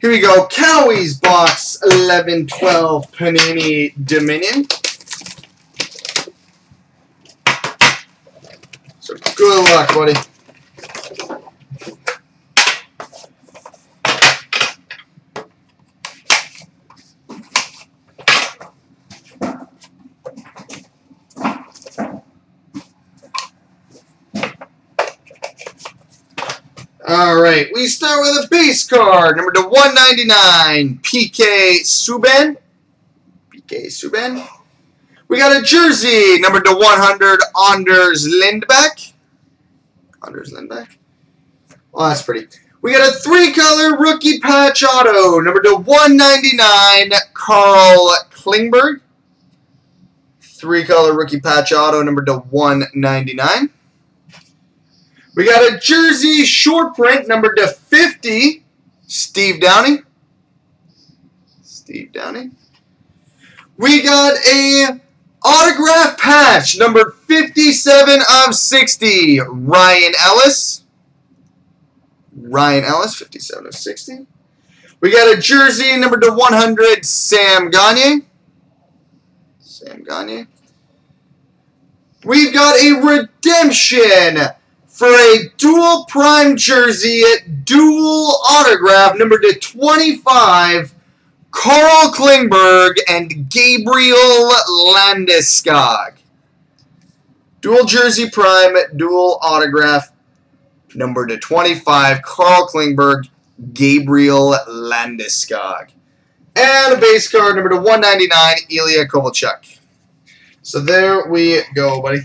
Here we go. Cowie's box 1112 Panini Dominion. So good luck, buddy. All right, we start with a base card, number to 199, PK Subban. PK Subban. We got a jersey, number to 100, Anders Lindback. Anders Lindback. Oh, that's pretty. We got a three-color rookie patch auto, number to 199, Carl Klingberg. Three-color rookie patch auto, number to 199. We got a jersey short print, number to 50, Steve Downie. Steve Downie. We got a autograph patch, number 57 of 60, Ryan Ellis. Ryan Ellis, 57 of 60. We got a jersey, number to 100, Sam Gagne. Sam Gagne. We've got a redemption for a dual prime jersey, at dual autograph, number to 25, Carl Klingberg and Gabriel Landeskog. Dual jersey prime, dual autograph, number to 25, Carl Klingberg, Gabriel Landeskog. And a base card, number to 199, Ilya Kovalchuk. So there we go, buddy.